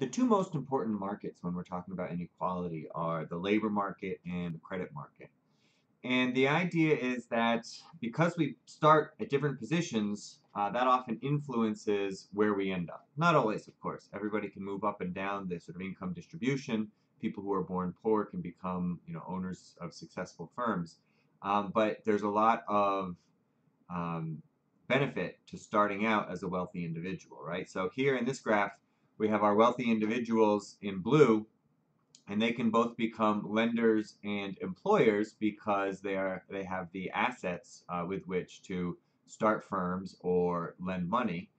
The two most important markets when we're talking about inequality are the labor market and the credit market. And the idea is that because we start at different positions, uh, that often influences where we end up. Not always, of course. Everybody can move up and down the sort of income distribution. People who are born poor can become, you know, owners of successful firms. Um, but there's a lot of um, benefit to starting out as a wealthy individual, right? So here in this graph, we have our wealthy individuals in blue, and they can both become lenders and employers because they are they have the assets uh, with which to start firms or lend money.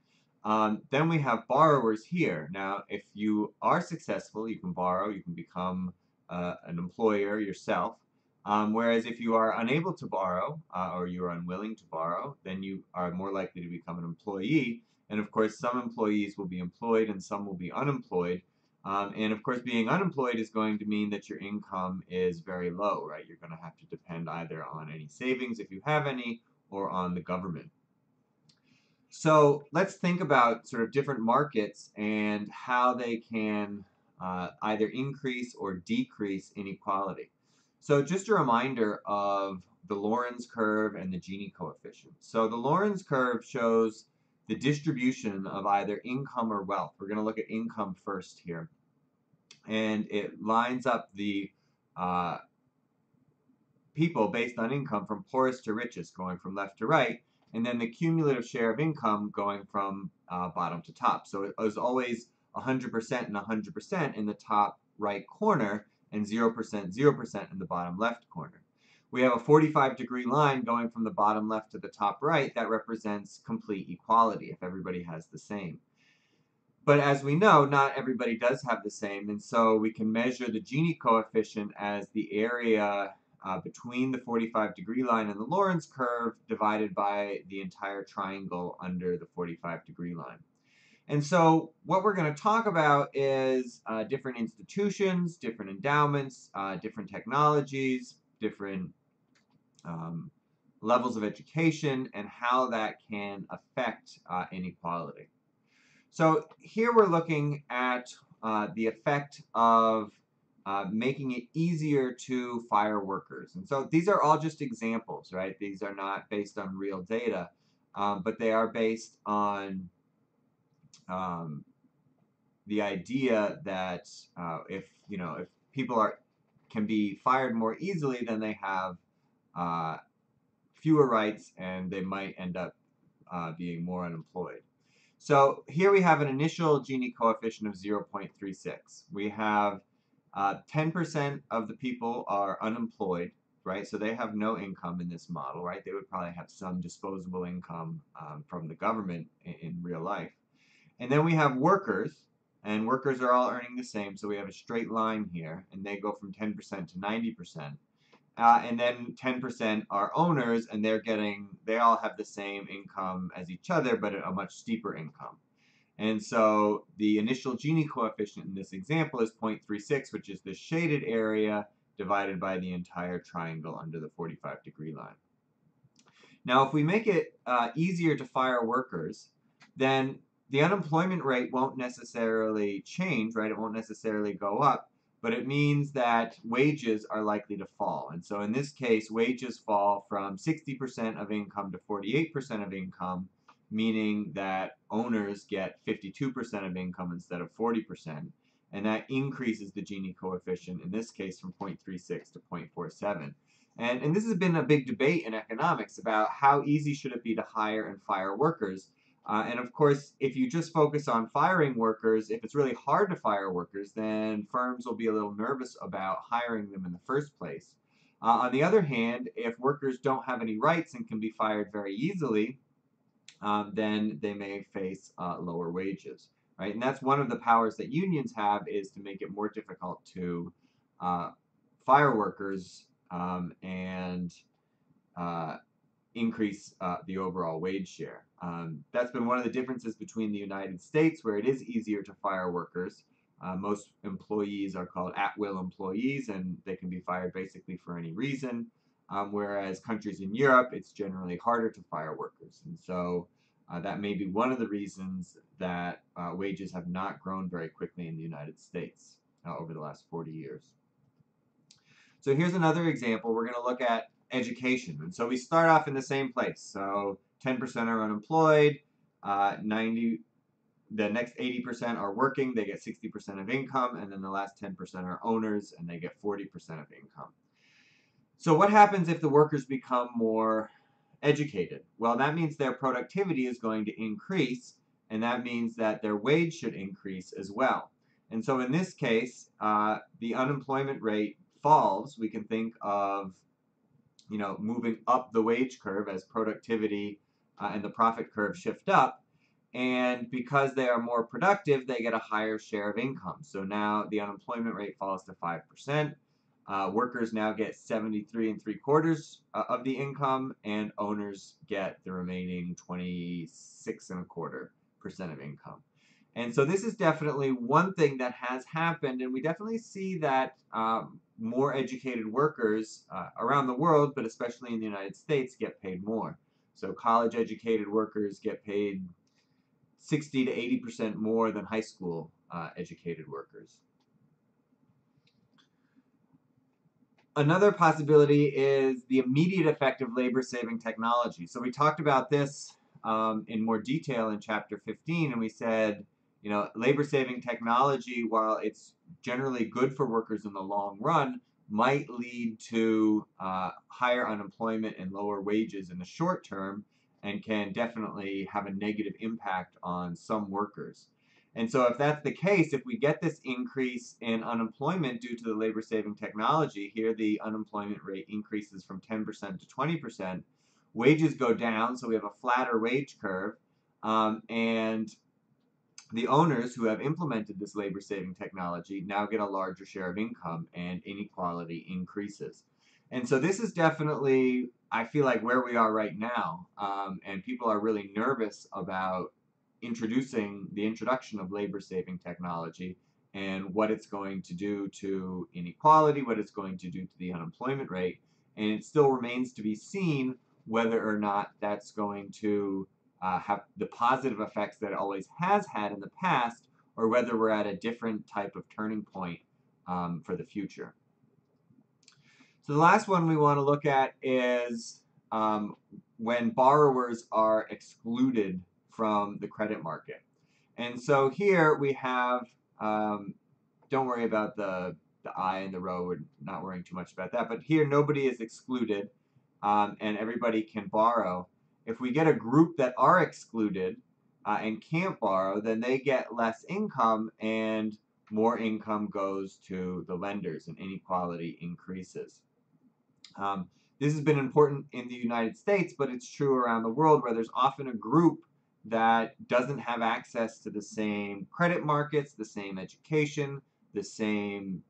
Um, then we have borrowers here. Now, if you are successful, you can borrow, you can become uh, an employer yourself. Um, whereas if you are unable to borrow uh, or you are unwilling to borrow, then you are more likely to become an employee and of course, some employees will be employed and some will be unemployed. Um, and of course, being unemployed is going to mean that your income is very low, right? You're going to have to depend either on any savings, if you have any, or on the government. So let's think about sort of different markets and how they can uh, either increase or decrease inequality. So just a reminder of the Lorenz curve and the Gini coefficient. So the Lorenz curve shows the distribution of either income or wealth. We're going to look at income first here. And it lines up the uh, people based on income from poorest to richest, going from left to right, and then the cumulative share of income going from uh, bottom to top. So it was always 100% and 100% in the top right corner, and 0%, 0% in the bottom left corner we have a 45 degree line going from the bottom left to the top right that represents complete equality if everybody has the same. But as we know, not everybody does have the same, and so we can measure the Gini coefficient as the area uh, between the 45 degree line and the Lorenz curve divided by the entire triangle under the 45 degree line. And so what we're going to talk about is uh, different institutions, different endowments, uh, different technologies, different um, levels of education and how that can affect uh, inequality. So here we're looking at uh, the effect of uh, making it easier to fire workers. And so these are all just examples, right? These are not based on real data, um, but they are based on um, the idea that uh, if, you know, if people are can be fired more easily than they have uh, fewer rights and they might end up uh, being more unemployed. So here we have an initial Gini coefficient of 0.36. We have 10% uh, of the people are unemployed, right? So they have no income in this model, right? They would probably have some disposable income um, from the government in, in real life. And then we have workers, and workers are all earning the same, so we have a straight line here, and they go from 10% to 90%. Uh, and then 10% are owners, and they're getting, they all have the same income as each other, but a much steeper income. And so the initial Gini coefficient in this example is 0.36, which is the shaded area divided by the entire triangle under the 45 degree line. Now, if we make it uh, easier to fire workers, then the unemployment rate won't necessarily change, right? It won't necessarily go up, but it means that wages are likely to fall. And so in this case, wages fall from 60% of income to 48% of income, meaning that owners get 52% of income instead of 40%. And that increases the Gini coefficient, in this case, from 0.36 to 0.47. And, and this has been a big debate in economics about how easy should it be to hire and fire workers. Uh, and of course, if you just focus on firing workers, if it's really hard to fire workers, then firms will be a little nervous about hiring them in the first place. Uh, on the other hand, if workers don't have any rights and can be fired very easily, um, then they may face uh, lower wages, right? And that's one of the powers that unions have is to make it more difficult to uh, fire workers um, and uh, increase uh, the overall wage share. Um, that's been one of the differences between the United States, where it is easier to fire workers. Uh, most employees are called at-will employees, and they can be fired basically for any reason. Um, whereas countries in Europe, it's generally harder to fire workers. And so uh, that may be one of the reasons that uh, wages have not grown very quickly in the United States uh, over the last 40 years. So here's another example. We're going to look at education. And so we start off in the same place. So 10% are unemployed, uh, 90, the next 80% are working, they get 60% of income, and then the last 10% are owners, and they get 40% of income. So what happens if the workers become more educated? Well, that means their productivity is going to increase, and that means that their wage should increase as well. And so in this case, uh, the unemployment rate falls. We can think of, you know, moving up the wage curve as productivity uh, and the profit curve shift up. And because they are more productive, they get a higher share of income. So now the unemployment rate falls to 5%. Uh, workers now get 73 and three quarters uh, of the income, and owners get the remaining 26 and a quarter percent of income. And so this is definitely one thing that has happened, and we definitely see that um, more educated workers uh, around the world, but especially in the United States, get paid more. So college educated workers get paid 60 to 80% more than high school uh, educated workers. Another possibility is the immediate effect of labor saving technology. So we talked about this um, in more detail in chapter 15, and we said, you know, labor saving technology, while it's generally good for workers in the long run, might lead to uh, higher unemployment and lower wages in the short term and can definitely have a negative impact on some workers. And so if that's the case, if we get this increase in unemployment due to the labor saving technology, here the unemployment rate increases from 10% to 20%, wages go down, so we have a flatter wage curve, um, and the owners who have implemented this labor saving technology now get a larger share of income and inequality increases. And so this is definitely, I feel like, where we are right now. Um, and people are really nervous about introducing the introduction of labor saving technology and what it's going to do to inequality, what it's going to do to the unemployment rate. And it still remains to be seen whether or not that's going to uh, have the positive effects that it always has had in the past, or whether we're at a different type of turning point um, for the future. So the last one we want to look at is um, when borrowers are excluded from the credit market. And so here we have, um, don't worry about the, the I in the row, we're not worrying too much about that, but here nobody is excluded um, and everybody can borrow. If we get a group that are excluded uh, and can't borrow, then they get less income and more income goes to the lenders and inequality increases. Um, this has been important in the United States, but it's true around the world where there's often a group that doesn't have access to the same credit markets, the same education, the same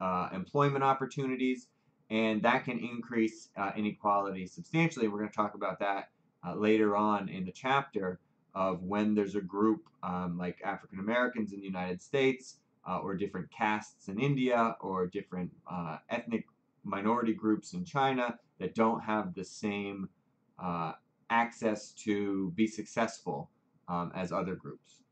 uh, employment opportunities, and that can increase uh, inequality substantially. We're going to talk about that uh, later on in the chapter of when there's a group um, like African Americans in the United States uh, or different castes in India or different uh, ethnic minority groups in China that don't have the same uh, access to be successful um, as other groups.